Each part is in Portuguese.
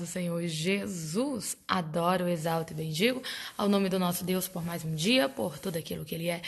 do Senhor Jesus. Adoro, exalto e bendigo ao nome do nosso Deus por mais um dia, por tudo aquilo que Ele é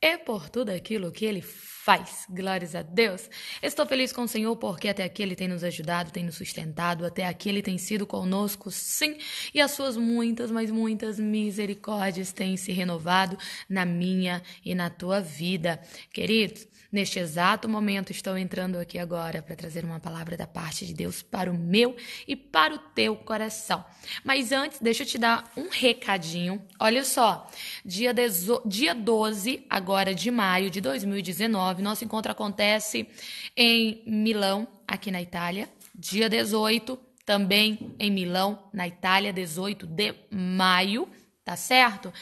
e por tudo aquilo que Ele faz. Glórias a Deus. Estou feliz com o Senhor porque até aqui Ele tem nos ajudado, tem nos sustentado, até aqui Ele tem sido conosco, sim, e as suas muitas, mas muitas misericórdias têm se renovado na minha e na tua vida. Queridos, Neste exato momento, estou entrando aqui agora para trazer uma palavra da parte de Deus para o meu e para o teu coração. Mas antes, deixa eu te dar um recadinho. Olha só, dia, dezo... dia 12, agora de maio de 2019, nosso encontro acontece em Milão, aqui na Itália. Dia 18, também em Milão, na Itália, 18 de maio, tá certo?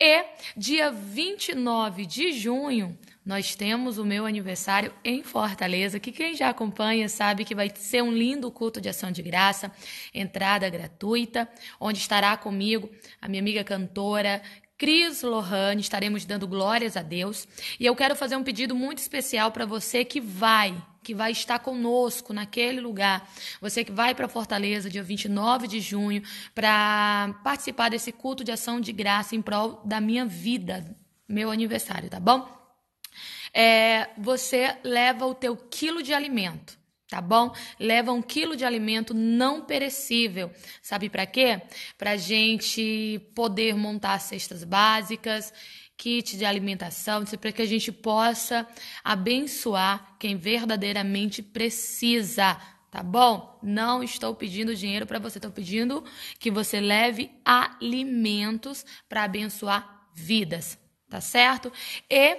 E dia 29 de junho, nós temos o meu aniversário em Fortaleza, que quem já acompanha sabe que vai ser um lindo culto de ação de graça, entrada gratuita, onde estará comigo a minha amiga cantora Cris Lohane, estaremos dando glórias a Deus. E eu quero fazer um pedido muito especial para você que vai, que vai estar conosco naquele lugar. Você que vai para Fortaleza, dia 29 de junho, para participar desse culto de ação de graça em prol da minha vida, meu aniversário, tá bom? é, você leva o teu quilo de alimento tá bom? Leva um quilo de alimento não perecível. Sabe para quê? Para gente poder montar cestas básicas, kit de alimentação, para que a gente possa abençoar quem verdadeiramente precisa. Tá bom? Não estou pedindo dinheiro para você, estou pedindo que você leve alimentos para abençoar vidas, tá certo? E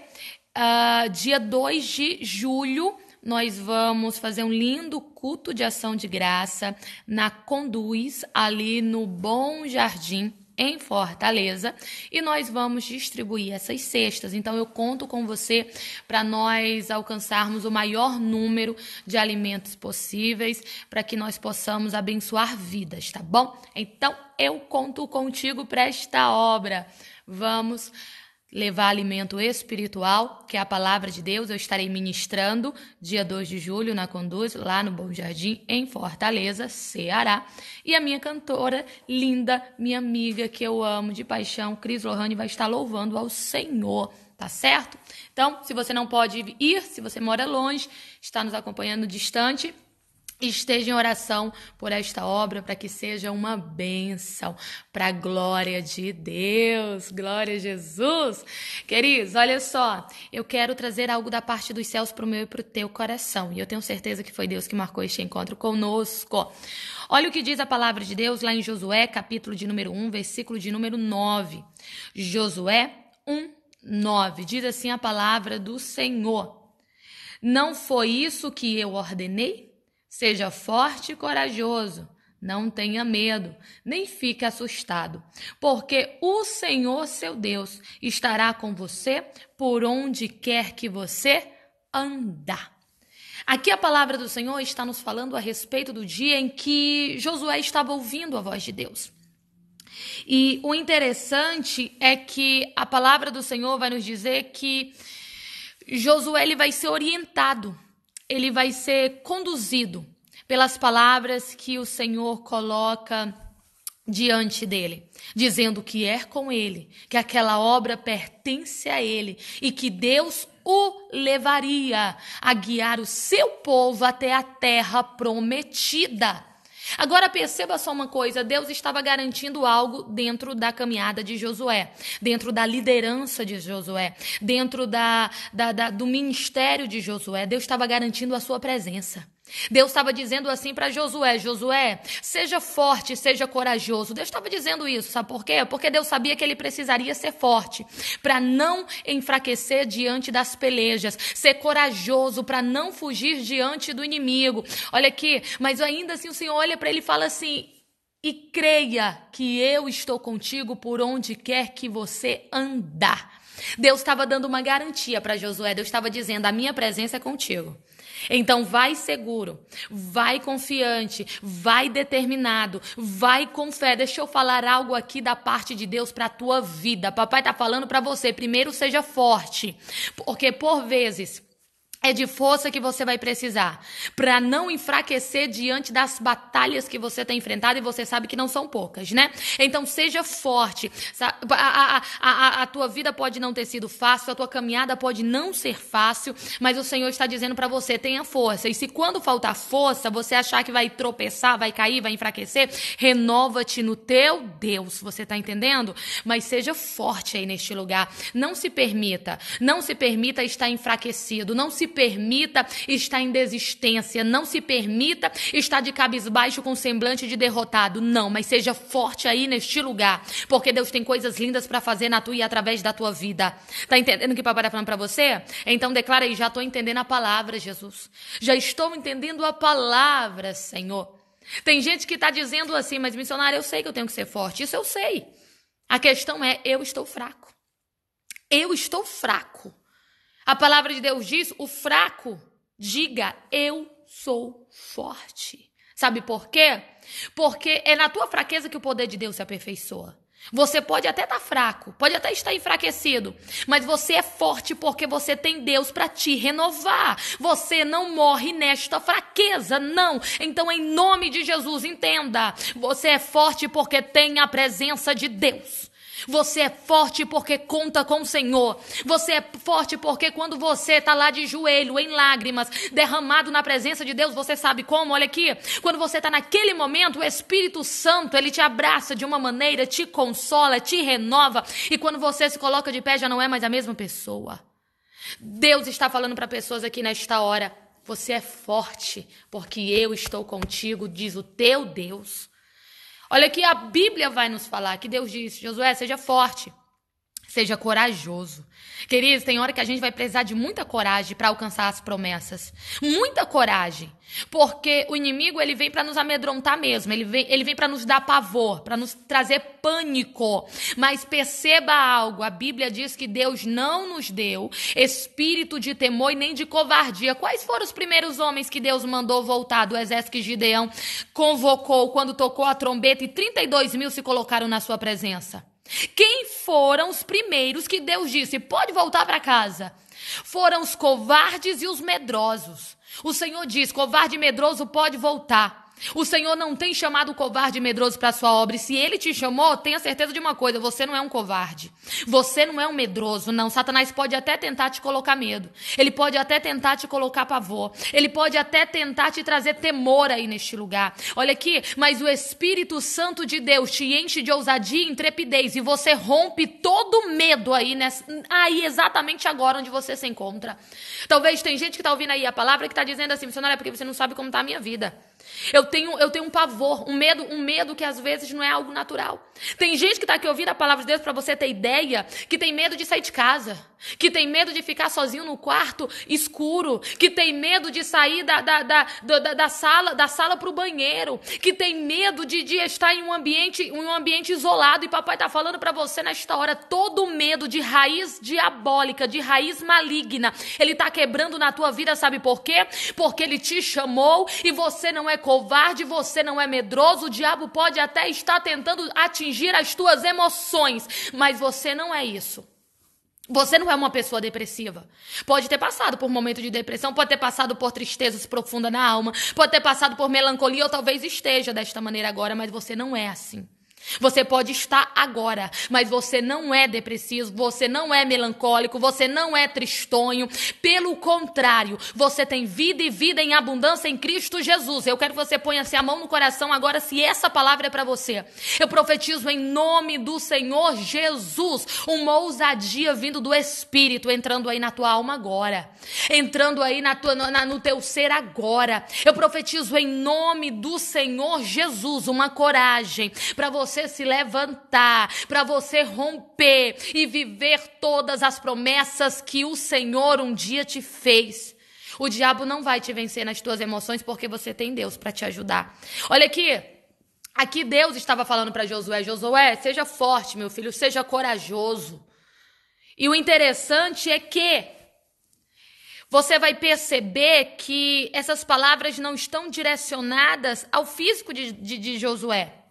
Uh, dia 2 de julho, nós vamos fazer um lindo culto de ação de graça na Conduz, ali no Bom Jardim, em Fortaleza, e nós vamos distribuir essas cestas. Então eu conto com você para nós alcançarmos o maior número de alimentos possíveis, para que nós possamos abençoar vidas, tá bom? Então eu conto contigo para esta obra. Vamos levar alimento espiritual, que é a palavra de Deus. Eu estarei ministrando dia 2 de julho na Conduz, lá no Bom Jardim, em Fortaleza, Ceará. E a minha cantora linda, minha amiga que eu amo de paixão, Cris Lohane, vai estar louvando ao Senhor. Tá certo? Então, se você não pode ir, se você mora longe, está nos acompanhando distante, Esteja em oração por esta obra para que seja uma bênção para a glória de Deus. Glória a Jesus. Queridos, olha só, eu quero trazer algo da parte dos céus para o meu e para o teu coração. E eu tenho certeza que foi Deus que marcou este encontro conosco. Olha o que diz a palavra de Deus lá em Josué, capítulo de número 1, versículo de número 9. Josué 1, 9. Diz assim a palavra do Senhor: Não foi isso que eu ordenei? Seja forte e corajoso. Não tenha medo, nem fique assustado, porque o Senhor seu Deus estará com você por onde quer que você andar. Aqui a palavra do Senhor está nos falando a respeito do dia em que Josué estava ouvindo a voz de Deus. E o interessante é que a palavra do Senhor vai nos dizer que Josué ele vai ser orientado ele vai ser conduzido pelas palavras que o Senhor coloca diante dele, dizendo que é com ele, que aquela obra pertence a ele e que Deus o levaria a guiar o seu povo até a terra prometida. Agora perceba só uma coisa: Deus estava garantindo algo dentro da caminhada de Josué, dentro da liderança de Josué, dentro da, da, da do ministério de Josué. Deus estava garantindo a sua presença. Deus estava dizendo assim para Josué: Josué, seja forte, seja corajoso. Deus estava dizendo isso, sabe por quê? Porque Deus sabia que ele precisaria ser forte para não enfraquecer diante das pelejas, ser corajoso para não fugir diante do inimigo. Olha aqui, mas ainda assim o Senhor olha para ele e fala assim: e creia que eu estou contigo por onde quer que você andar. Deus estava dando uma garantia para Josué. Deus estava dizendo: a minha presença é contigo. Então vai seguro, vai confiante, vai determinado, vai com fé. Deixa eu falar algo aqui da parte de Deus para a tua vida. Papai está falando para você, primeiro seja forte, porque por vezes é de força que você vai precisar para não enfraquecer diante das batalhas que você tem enfrentado e você sabe que não são poucas, né? Então seja forte. A, a, a, a, tua vida pode não ter sido fácil, a tua caminhada pode não ser fácil, mas o Senhor está dizendo para você: tenha força. E se quando faltar força, você achar que vai tropeçar, vai cair, vai enfraquecer, renova-te no teu Deus. Você está entendendo? Mas seja forte aí neste lugar. Não se permita, não se permita estar enfraquecido, não se permita estar em desistência, não se permita estar de cabisbaixo com semblante de derrotado. Não, mas seja forte aí neste lugar, porque Deus tem coisas lindas para fazer na tua e através da tua vida. Tá entendendo o que o papai tá falando para você? Então declara aí, já estou entendendo a palavra, Jesus. Já estou entendendo a palavra, Senhor. Tem gente que está dizendo assim, mas missionário, eu sei que eu tenho que ser forte. Isso eu sei. A questão é, eu estou fraco. Eu estou fraco. A palavra de Deus diz: o fraco, diga, eu sou forte. Sabe por quê? Porque é na tua fraqueza que o poder de Deus se aperfeiçoa. Você pode até estar tá fraco, pode até estar enfraquecido, mas você é forte porque você tem Deus para te renovar. Você não morre nesta fraqueza, não. Então, em nome de Jesus, entenda: você é forte porque tem a presença de Deus. Você é forte porque conta com o Senhor. Você é forte porque quando você está lá de joelho, em lágrimas, derramado na presença de Deus, você sabe como? Olha aqui. Quando você está naquele momento, o Espírito Santo, ele te abraça de uma maneira, te consola, te renova. E quando você se coloca de pé, já não é mais a mesma pessoa. Deus está falando para pessoas aqui nesta hora. Você é forte, porque eu estou contigo, diz o teu Deus. Olha que a Bíblia vai nos falar que Deus disse: Josué, seja forte, seja corajoso. Queridos, tem hora que a gente vai precisar de muita coragem para alcançar as promessas. Muita coragem. Porque o inimigo ele vem para nos amedrontar mesmo, ele vem, ele vem para nos dar pavor, para nos trazer pânico. Mas perceba algo, a Bíblia diz que Deus não nos deu espírito de temor e nem de covardia. Quais foram os primeiros homens que Deus mandou voltar do exército que Gideão convocou quando tocou a trombeta e 32 mil se colocaram na sua presença? Quem foram os primeiros que Deus disse: pode voltar para casa? Foram os covardes e os medrosos. O Senhor diz: covarde e medroso pode voltar. O Senhor não tem chamado o covarde medroso para sua obra. E se ele te chamou, tenha certeza de uma coisa: você não é um covarde. Você não é um medroso. Não. Satanás pode até tentar te colocar medo. Ele pode até tentar te colocar pavor. Ele pode até tentar te trazer temor aí neste lugar. Olha aqui, mas o Espírito Santo de Deus te enche de ousadia e intrepidez. E você rompe todo medo aí, nessa, aí exatamente agora onde você se encontra. Talvez tem gente que está ouvindo aí a palavra que está dizendo assim: missionária, é porque você não sabe como está a minha vida. Eu tenho, eu tenho um pavor, um medo, um medo que às vezes não é algo natural. Tem gente que está aqui ouvindo a palavra de Deus para você ter ideia, que tem medo de sair de casa, que tem medo de ficar sozinho no quarto escuro, que tem medo de sair da, da, da, da, da sala da sala para o banheiro, que tem medo de, de estar em um ambiente, em um ambiente isolado. E papai está falando para você nesta hora, todo medo de raiz diabólica, de raiz maligna, ele está quebrando na tua vida, sabe por quê? Porque ele te chamou e você não é covarde, você não é medroso, o diabo pode até estar tentando atingir as tuas emoções, mas você não é isso. Você não é uma pessoa depressiva. Pode ter passado por um momento de depressão, pode ter passado por tristezas profundas na alma, pode ter passado por melancolia ou talvez esteja desta maneira agora, mas você não é assim. Você pode estar agora, mas você não é depressivo, você não é melancólico, você não é tristonho. Pelo contrário, você tem vida e vida em abundância em Cristo Jesus. Eu quero que você ponha-se a mão no coração agora, se essa palavra é para você. Eu profetizo em nome do Senhor Jesus uma ousadia vindo do Espírito, entrando aí na tua alma agora, entrando aí na tua, na, no teu ser agora. Eu profetizo em nome do Senhor Jesus uma coragem para você você se levantar, para você romper e viver todas as promessas que o Senhor um dia te fez. O diabo não vai te vencer nas tuas emoções porque você tem Deus para te ajudar. Olha aqui, aqui Deus estava falando para Josué: Josué, seja forte, meu filho, seja corajoso. E o interessante é que você vai perceber que essas palavras não estão direcionadas ao físico de, de, de Josué.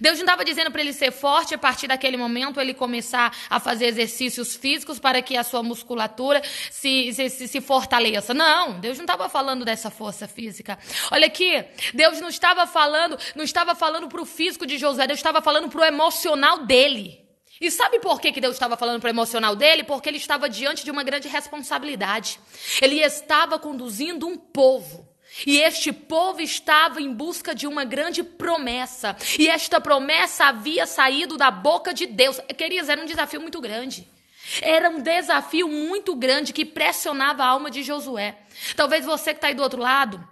Deus não estava dizendo para ele ser forte a partir daquele momento ele começar a fazer exercícios físicos para que a sua musculatura se, se, se fortaleça. Não, Deus não estava falando dessa força física. Olha aqui, Deus não estava falando, não estava falando para o físico de Josué, Deus estava falando para o emocional dele. E sabe por que, que Deus estava falando para o emocional dele? Porque ele estava diante de uma grande responsabilidade. Ele estava conduzindo um povo. E este povo estava em busca de uma grande promessa. E esta promessa havia saído da boca de Deus. Queridos, era um desafio muito grande. Era um desafio muito grande que pressionava a alma de Josué. Talvez você que está aí do outro lado,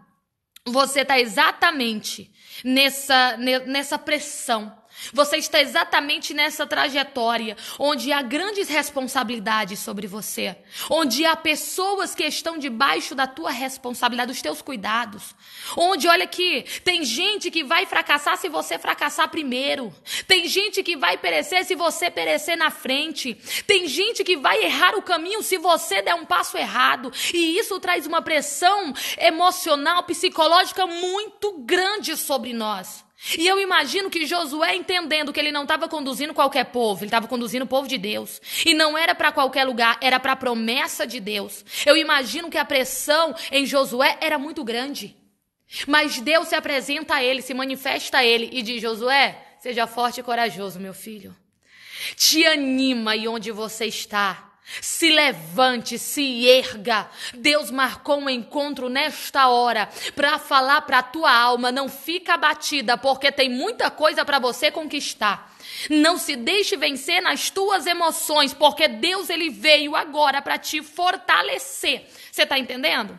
você está exatamente nessa, nessa pressão. Você está exatamente nessa trajetória onde há grandes responsabilidades sobre você, onde há pessoas que estão debaixo da tua responsabilidade, dos teus cuidados. Onde, olha aqui, tem gente que vai fracassar se você fracassar primeiro. Tem gente que vai perecer se você perecer na frente. Tem gente que vai errar o caminho se você der um passo errado. E isso traz uma pressão emocional, psicológica muito grande sobre nós. E eu imagino que Josué, entendendo que ele não estava conduzindo qualquer povo, ele estava conduzindo o povo de Deus. E não era para qualquer lugar, era para a promessa de Deus. Eu imagino que a pressão em Josué era muito grande. Mas Deus se apresenta a ele, se manifesta a ele e diz: Josué, seja forte e corajoso, meu filho. Te anima aí onde você está. Se levante, se erga. Deus marcou um encontro nesta hora para falar para a tua alma, não fica abatida, porque tem muita coisa para você conquistar. Não se deixe vencer nas tuas emoções, porque Deus ele veio agora para te fortalecer. Você está entendendo?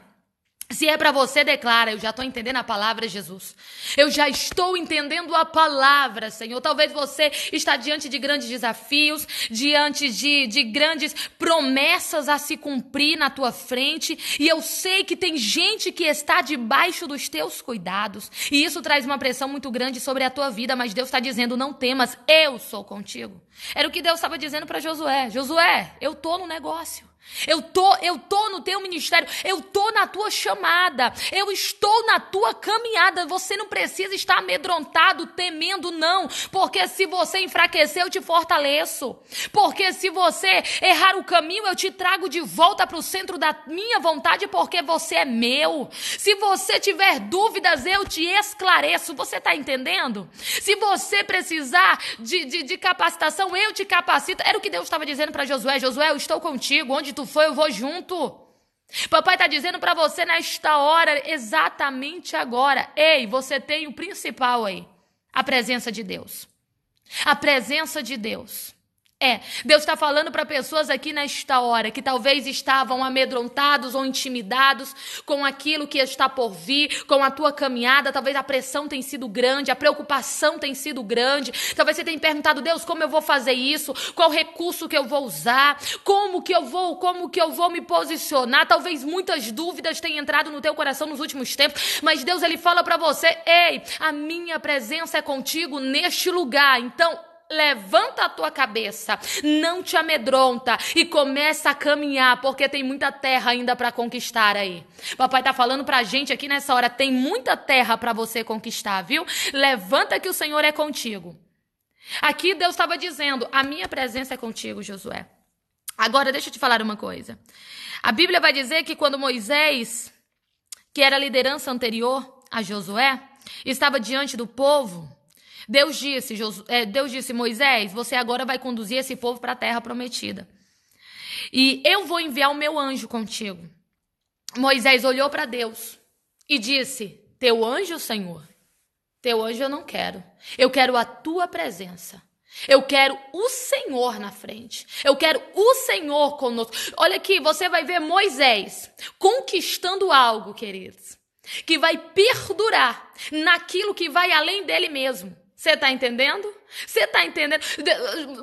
Se é para você, declara, eu já estou entendendo a palavra, Jesus. Eu já estou entendendo a palavra, Senhor. Talvez você está diante de grandes desafios, diante de, de grandes promessas a se cumprir na tua frente. E eu sei que tem gente que está debaixo dos teus cuidados. E isso traz uma pressão muito grande sobre a tua vida. Mas Deus está dizendo: não temas, eu sou contigo. Era o que Deus estava dizendo para Josué: Josué, eu estou no negócio. Eu tô, eu tô no teu ministério, eu tô na tua chamada, eu estou na tua caminhada. Você não precisa estar amedrontado, temendo não, porque se você enfraquecer, eu te fortaleço. Porque se você errar o caminho, eu te trago de volta para o centro da minha vontade, porque você é meu. Se você tiver dúvidas, eu te esclareço. Você está entendendo? Se você precisar de, de, de capacitação, eu te capacito. Era o que Deus estava dizendo para Josué: Josué, eu estou contigo. Onde tu for, eu vou junto. Papai está dizendo para você nesta hora, exatamente agora. Ei, você tem o principal aí: a presença de Deus. A presença de Deus. É, Deus está falando para pessoas aqui nesta hora que talvez estavam amedrontados ou intimidados com aquilo que está por vir, com a tua caminhada. Talvez a pressão tenha sido grande, a preocupação tenha sido grande. Talvez você tenha perguntado, Deus, como eu vou fazer isso? Qual recurso que eu vou usar? Como que eu vou, como que eu vou me posicionar? Talvez muitas dúvidas tenham entrado no teu coração nos últimos tempos, mas Deus ele fala para você: "Ei, a minha presença é contigo neste lugar". Então, levanta a tua cabeça, não te amedronta e começa a caminhar, porque tem muita terra ainda para conquistar aí. Papai tá falando pra gente aqui nessa hora, tem muita terra para você conquistar, viu? Levanta que o Senhor é contigo. Aqui Deus estava dizendo: "A minha presença é contigo, Josué". Agora deixa eu te falar uma coisa. A Bíblia vai dizer que quando Moisés, que era a liderança anterior a Josué, estava diante do povo, Deus disse, é, Deus disse, Moisés, você agora vai conduzir esse povo para a terra prometida. E eu vou enviar o meu anjo contigo. Moisés olhou para Deus e disse: Teu anjo, Senhor, teu anjo eu não quero. Eu quero a tua presença. Eu quero o Senhor na frente. Eu quero o Senhor conosco. Olha aqui, você vai ver Moisés conquistando algo, queridos, que vai perdurar naquilo que vai além dele mesmo. Você está entendendo? Você está entendendo?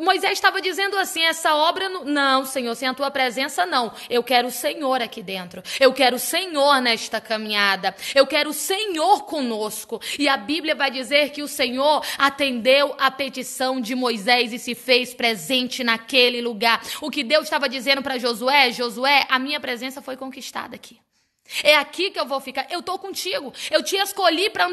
Moisés estava dizendo assim: essa obra. Não... não, Senhor, sem a tua presença, não. Eu quero o Senhor aqui dentro. Eu quero o Senhor nesta caminhada. Eu quero o Senhor conosco. E a Bíblia vai dizer que o Senhor atendeu a petição de Moisés e se fez presente naquele lugar. O que Deus estava dizendo para Josué: Josué, a minha presença foi conquistada aqui. É aqui que eu vou ficar. Eu tô contigo. Eu te escolhi para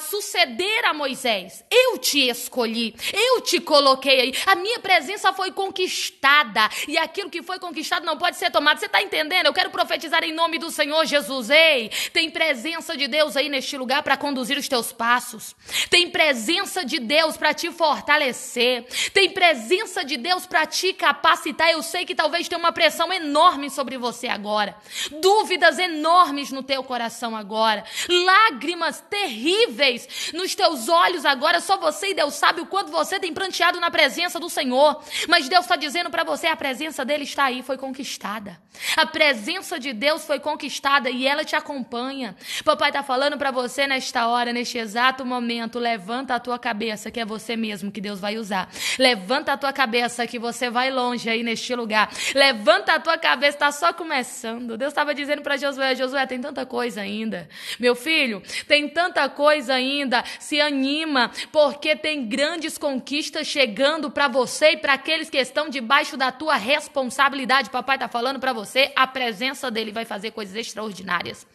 suceder a Moisés. Eu te escolhi. Eu te coloquei aí. A minha presença foi conquistada. E aquilo que foi conquistado não pode ser tomado. Você está entendendo? Eu quero profetizar em nome do Senhor Jesus. Ei, tem presença de Deus aí neste lugar para conduzir os teus passos. Tem presença de Deus para te fortalecer. Tem presença de Deus para te capacitar. Eu sei que talvez tenha uma pressão enorme sobre você você agora, dúvidas enormes no teu coração agora, lágrimas terríveis nos teus olhos agora. Só você e Deus sabe o quanto você tem pranteado na presença do Senhor. Mas Deus está dizendo para você: a presença dele está aí, foi conquistada. A presença de Deus foi conquistada e ela te acompanha. Papai está falando para você nesta hora, neste exato momento: levanta a tua cabeça, que é você mesmo que Deus vai usar. Levanta a tua cabeça, que você vai longe aí neste lugar. Levanta a tua cabeça, está só começando começando. Deus estava dizendo para Josué: Josué, tem tanta coisa ainda. Meu filho, tem tanta coisa ainda. Se anima, porque tem grandes conquistas chegando para você e para aqueles que estão debaixo da tua responsabilidade. Papai está falando para você: a presença dele vai fazer coisas extraordinárias.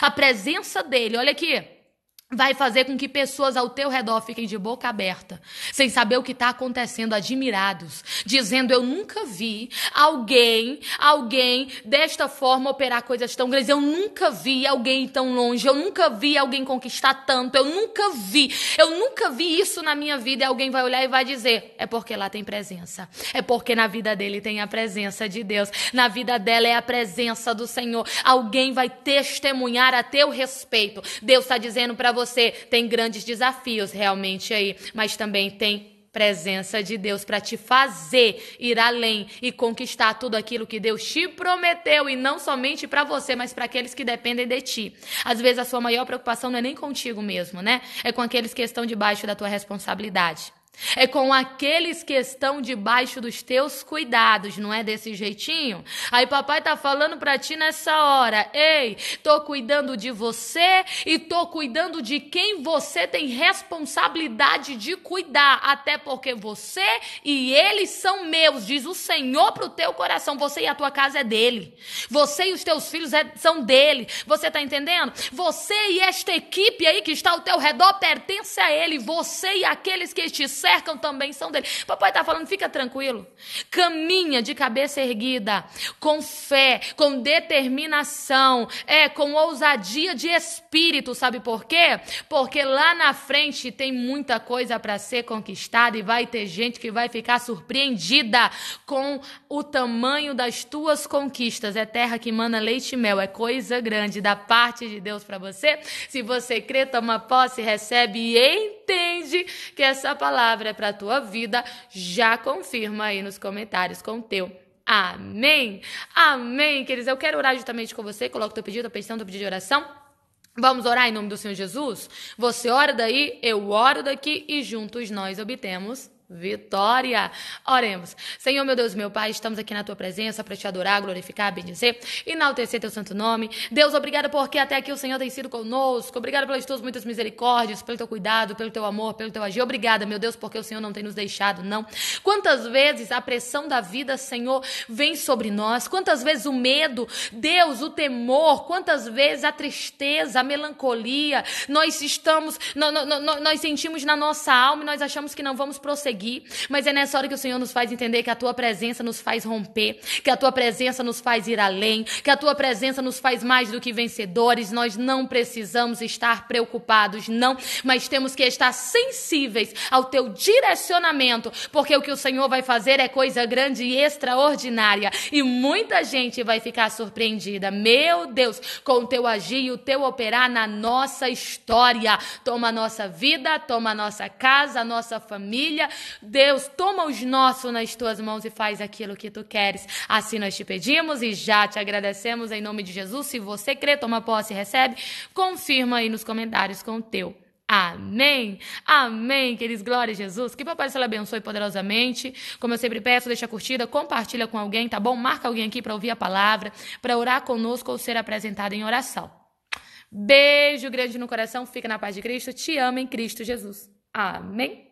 A presença dele, olha aqui vai fazer com que pessoas ao teu redor fiquem de boca aberta, sem saber o que está acontecendo, admirados, dizendo: Eu nunca vi alguém, alguém desta forma operar coisas tão grandes. Eu nunca vi alguém tão longe. Eu nunca vi alguém conquistar tanto. Eu nunca vi. Eu nunca vi isso na minha vida. E alguém vai olhar e vai dizer: É porque lá tem presença. É porque na vida dele tem a presença de Deus. Na vida dela é a presença do Senhor. Alguém vai testemunhar a teu respeito. Deus está dizendo para você tem grandes desafios realmente aí, mas também tem presença de Deus para te fazer ir além e conquistar tudo aquilo que Deus te prometeu e não somente para você, mas para aqueles que dependem de ti. Às vezes a sua maior preocupação não é nem contigo mesmo, né? É com aqueles que estão debaixo da tua responsabilidade. É com aqueles que estão debaixo dos teus cuidados, não é desse jeitinho? Aí papai tá falando para ti nessa hora: "Ei, tô cuidando de você e tô cuidando de quem você tem responsabilidade de cuidar, até porque você e eles são meus", diz o Senhor pro teu coração. Você e a tua casa é dele. Você e os teus filhos é, são dele. Você tá entendendo? Você e esta equipe aí que está ao teu redor pertence a ele. Você e aqueles que te cercam também são dele. Papai está falando, fica tranquilo. Caminha de cabeça erguida, com fé, com determinação, é, com ousadia de espírito. Sabe por quê? Porque lá na frente tem muita coisa para ser conquistada e vai ter gente que vai ficar surpreendida com o tamanho das tuas conquistas. É terra que mana leite e mel, é coisa grande da parte de Deus para você. Se você crê, toma posse, recebe e entende que essa palavra é para tua vida, já confirma aí nos comentários com o teu Amém. Amém, queridos. Eu quero orar justamente com você. Coloca o teu pedido, a petição, teu pedido de oração. Vamos orar em nome do Senhor Jesus? Você ora daí, eu oro daqui e juntos nós obtemos Vitória! Oremos. Senhor, meu Deus, meu Pai, estamos aqui na tua presença para te adorar, glorificar, bendizer, enaltecer teu santo nome. Deus, obrigado porque até aqui o Senhor tem sido conosco. Obrigado pelas tuas muitas misericórdias, pelo teu cuidado, pelo teu amor, pelo teu agir. Obrigada, meu Deus, porque o Senhor não tem nos deixado, não. Quantas vezes a pressão da vida, Senhor, vem sobre nós? Quantas vezes o medo, Deus, o temor, quantas vezes a tristeza, a melancolia, nós estamos, nós, nós, nós sentimos na nossa alma e nós achamos que não vamos prosseguir mas é nessa hora que o Senhor nos faz entender que a tua presença nos faz romper, que a tua presença nos faz ir além, que a tua presença nos faz mais do que vencedores. Nós não precisamos estar preocupados, não, mas temos que estar sensíveis ao teu direcionamento, porque o que o Senhor vai fazer é coisa grande e extraordinária, e muita gente vai ficar surpreendida. Meu Deus, com o teu agir e o teu operar na nossa história. Toma a nossa vida, toma a nossa casa, a nossa família, Deus, toma os nossos nas tuas mãos e faz aquilo que tu queres. Assim nós te pedimos e já te agradecemos em nome de Jesus. Se você crê, toma posse e recebe, confirma aí nos comentários com o teu. Amém. Amém, queridos. Glória a Jesus. Que Papai Céu abençoe poderosamente. Como eu sempre peço, deixa a curtida, compartilha com alguém, tá bom? Marca alguém aqui para ouvir a palavra, para orar conosco ou ser apresentado em oração. Beijo grande no coração. Fica na paz de Cristo. Te amo em Cristo Jesus. Amém.